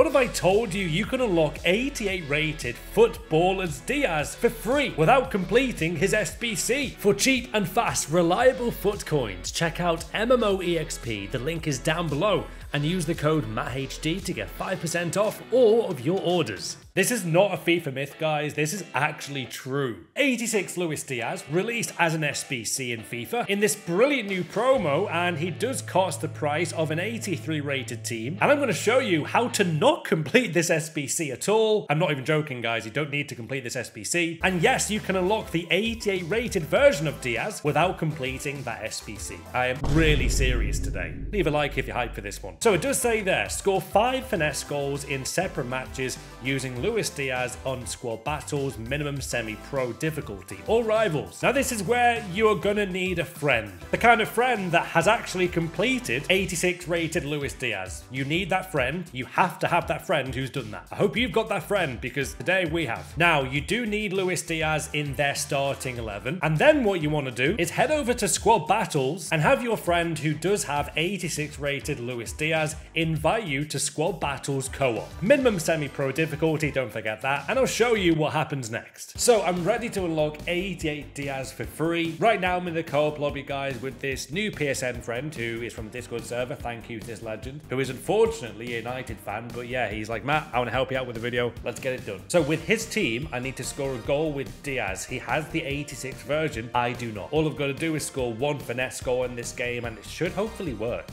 What have I told you? You can unlock 88 rated FUT Ballers Diaz for free without completing his SBC. For cheap and fast, reliable FUT coins, check out MMOEXP. The link is down below and use the code MATTHD to get 5% off all of your orders. This is not a FIFA myth, guys. This is actually true. 86 Luis Diaz released as an SBC in FIFA in this brilliant new promo, and he does cost the price of an 83 rated team. And I'm going to show you how to not complete this SBC at all. I'm not even joking, guys. You don't need to complete this SBC. And yes, you can unlock the 88 rated version of Diaz without completing that SBC. I am really serious today. Leave a like if you're hyped for this one. So it does say there, score five finesse goals in separate matches using Luis Diaz on squad battles, minimum semi-pro difficulty, or rivals. Now this is where you are gonna need a friend. The kind of friend that has actually completed 86 rated Luis Diaz. You need that friend, you have to have that friend who's done that. I hope you've got that friend because today we have. Now you do need Luis Diaz in their starting 11 and then what you want to do is head over to squad battles and have your friend who does have 86 rated Luis Diaz invite you to squad battles co-op. Minimum semi-pro difficulty don't forget that, and I'll show you what happens next. So I'm ready to unlock 88 Diaz for free. Right now I'm in the co-op lobby, guys, with this new PSN friend who is from the Discord server, thank you to this legend, who is unfortunately a United fan, but yeah, he's like, Matt, I want to help you out with the video, let's get it done. So with his team, I need to score a goal with Diaz. He has the 86 version, I do not. All I've got to do is score one finesse goal in this game, and it should hopefully work.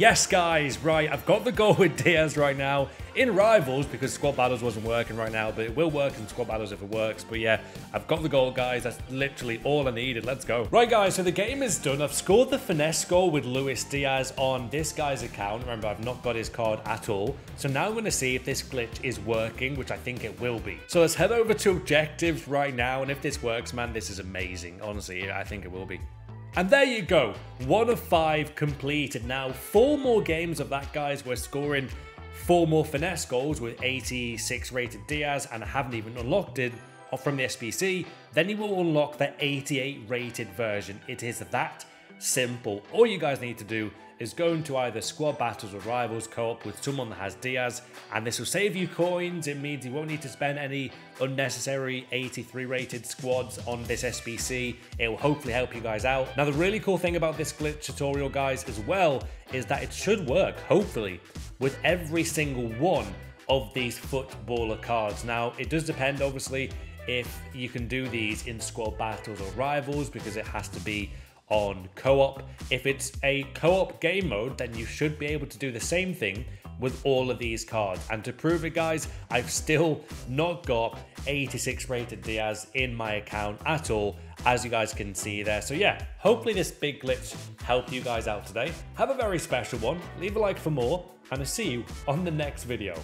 Yes, guys, right, I've got the goal with Diaz right now in Rivals because Squad Battles wasn't working right now, but it will work in Squad Battles if it works. But yeah, I've got the goal, guys. That's literally all I needed. Let's go. Right, guys, so the game is done. I've scored the finesse goal with Luis Diaz on this guy's account. Remember, I've not got his card at all. So now I'm going to see if this glitch is working, which I think it will be. So let's head over to objectives right now. And if this works, man, this is amazing. Honestly, I think it will be. And there you go, one of five completed. Now, four more games of that, guys. We're scoring four more finesse goals with 86 rated Diaz, and I haven't even unlocked it from the SBC. Then you will unlock the 88 rated version. It is that simple. All you guys need to do is go into either squad battles or rivals co-op with someone that has Diaz, and this will save you coins. It means you won't need to spend any unnecessary 83 rated squads on this SBC. It will hopefully help you guys out. Now, the really cool thing about this glitch tutorial, guys, as well, is that it should work, hopefully, with every single one of these FUT Baller cards. Now, it does depend, obviously, if you can do these in squad battles or rivals because it has to be on co-op. If it's a co-op game mode, then you should be able to do the same thing with all of these cards. And to prove it, guys, I've still not got 86 rated Diaz in my account at all, as you guys can see there. So yeah, hopefully this big glitch helped you guys out today. Have a very special one. Leave a like for more, and I'll see you on the next video.